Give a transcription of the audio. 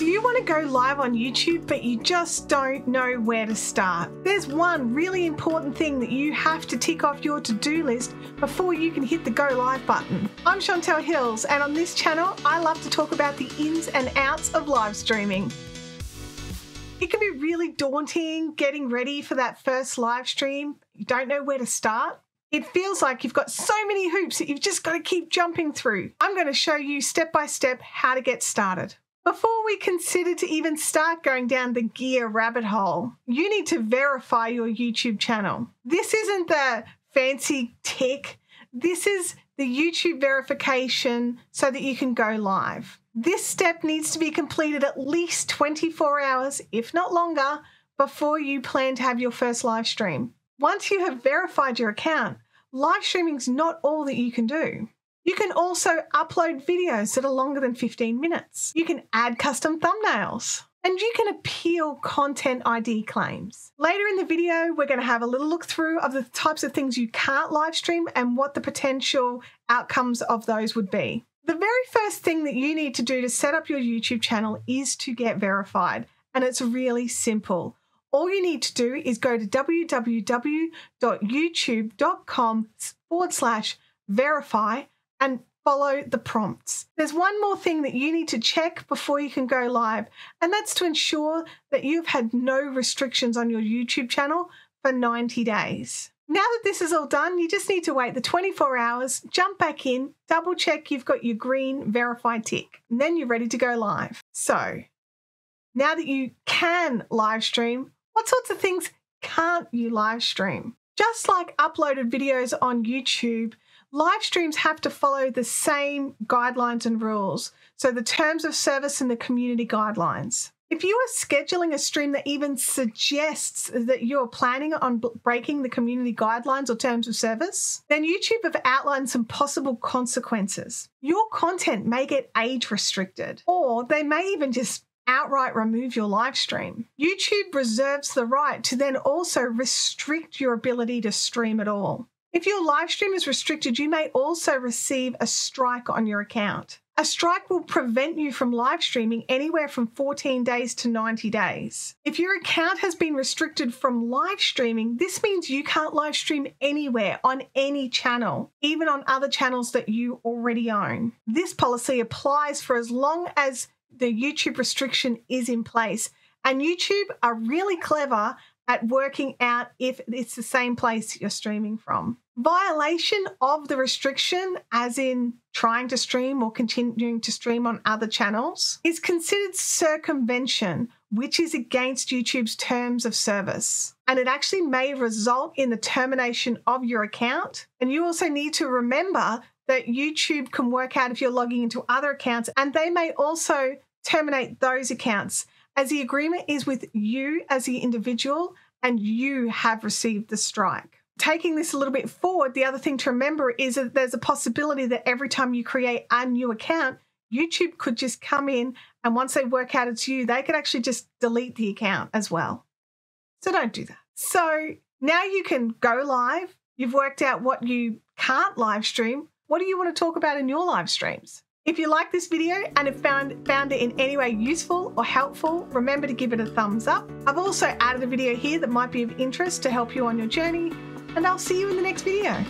Do you want to go live on YouTube but you just don't know where to start? There's one really important thing that you have to tick off your to do list before you can hit the go live button. I'm Chantelle Hills, and on this channel, I love to talk about the ins and outs of live streaming. It can be really daunting getting ready for that first live stream. You don't know where to start. It feels like you've got so many hoops that you've just got to keep jumping through. I'm going to show you step by step how to get started. Before we consider to even start going down the gear rabbit hole, you need to verify your YouTube channel. This isn't the fancy tick, this is the YouTube verification so that you can go live. This step needs to be completed at least 24 hours, if not longer, before you plan to have your first live stream. Once you have verified your account, live streaming is not all that you can do. You can also upload videos that are longer than 15 minutes. You can add custom thumbnails. And you can appeal content ID claims. Later in the video, we're going to have a little look through of the types of things you can't live stream and what the potential outcomes of those would be. The very first thing that you need to do to set up your YouTube channel is to get verified. And it's really simple all you need to do is go to www.youtube.com forward slash verify and follow the prompts. There's one more thing that you need to check before you can go live, and that's to ensure that you've had no restrictions on your YouTube channel for 90 days. Now that this is all done, you just need to wait the 24 hours, jump back in, double check you've got your green verified tick, and then you're ready to go live. So, now that you can live stream, what sorts of things can't you live stream? Just like uploaded videos on YouTube, live streams have to follow the same guidelines and rules. So, the terms of service and the community guidelines. If you are scheduling a stream that even suggests that you're planning on breaking the community guidelines or terms of service, then YouTube have outlined some possible consequences. Your content may get age restricted, or they may even just outright remove your live stream. YouTube reserves the right to then also restrict your ability to stream at all. If your live stream is restricted, you may also receive a strike on your account. A strike will prevent you from live streaming anywhere from 14 days to 90 days. If your account has been restricted from live streaming, this means you can't live stream anywhere on any channel, even on other channels that you already own. This policy applies for as long as the YouTube restriction is in place. And YouTube are really clever at working out if it's the same place you're streaming from. Violation of the restriction, as in trying to stream or continuing to stream on other channels, is considered circumvention, which is against YouTube's terms of service. And it actually may result in the termination of your account. And you also need to remember that YouTube can work out if you're logging into other accounts, and they may also terminate those accounts as the agreement is with you as the individual and you have received the strike. Taking this a little bit forward, the other thing to remember is that there's a possibility that every time you create a new account, YouTube could just come in and once they work out it's you, they could actually just delete the account as well. So don't do that. So now you can go live. You've worked out what you can't live stream. What do you want to talk about in your live streams? If you like this video and have found, found it in any way useful or helpful, remember to give it a thumbs up. I've also added a video here that might be of interest to help you on your journey, and I'll see you in the next video.